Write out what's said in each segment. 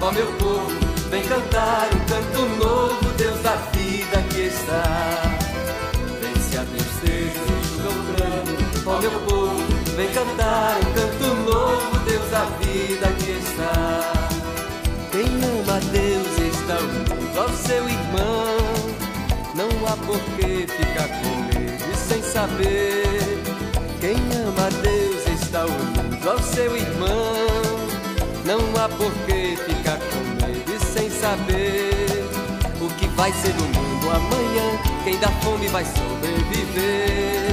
Ó meu povo, vem cantar um canto novo, Deus da vida que está. Vence a tristeza, enxuga o pranto. Ó meu povo, vem cantar um canto novo, Deus da vida que está. Quem ama a Deus está unido ao seu irmão. Não há por que ficar com medo e sem saber. Quem ama a Deus está unido ao seu irmão. Não há por que ficar com medo e sem saber o que vai ser do mundo amanhã. Quem dá fome vai sobreviver.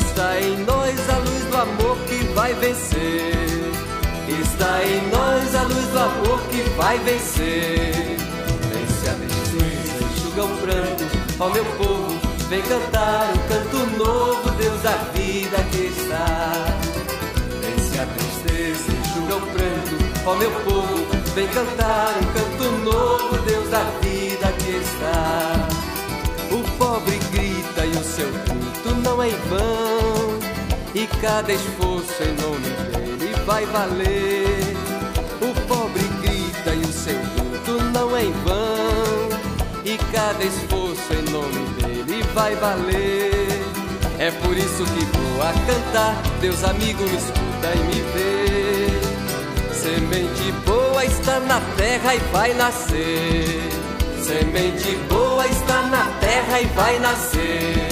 Está em nós a luz do amor que vai vencer. Está em nós a luz do amor que vai vencer. Vence a tristeza, enxuga o pranto, ó meu povo, vem cantar um canto ó meu povo, vem cantar um canto novo, Deus da vida que está. O pobre grita e o seu grito não é em vão, e cada esforço em nome dele vai valer. O pobre grita e o seu grito não é em vão, e cada esforço em nome dele vai valer. É por isso que vou a cantar, Deus amigo me escuta e me vê. Semente boa está na terra e vai nascer. Semente boa está na terra e vai nascer.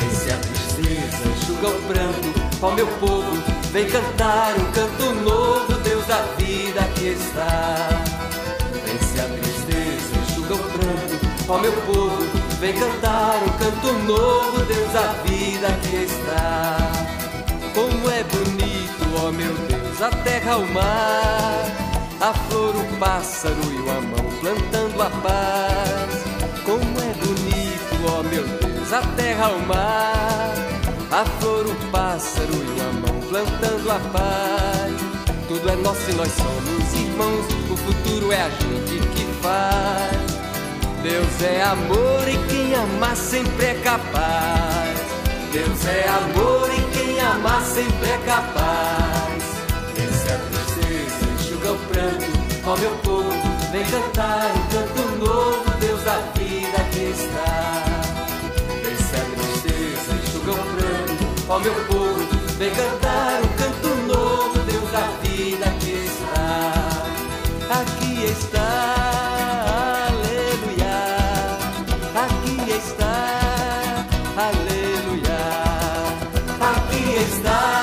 Vence a tristeza, enxuga o pranto, ó meu povo, vem cantar um canto novo, Deus da vida que está. Vence a tristeza, enxuga o pranto, ó meu povo, vem cantar um canto novo, Deus da vida que está. A terra, o mar, a flor, o pássaro e o amão plantando a paz. Como é bonito, ó meu Deus, a terra, o mar, a flor, o pássaro e o amão plantando a paz. Tudo é nosso e nós somos irmãos, o futuro é a gente que faz. Deus é amor e quem amar sempre é capaz. Deus é amor e quem amar sempre é capaz. Ó meu povo, vem cantar um canto novo, Deus da vida que está. Vence a tristeza, enxuga o pranto, ó meu povo, vem cantar um canto novo, Deus da vida que está. Aqui está, aleluia. Aqui está, aleluia. Aqui está.